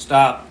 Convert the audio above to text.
Stop.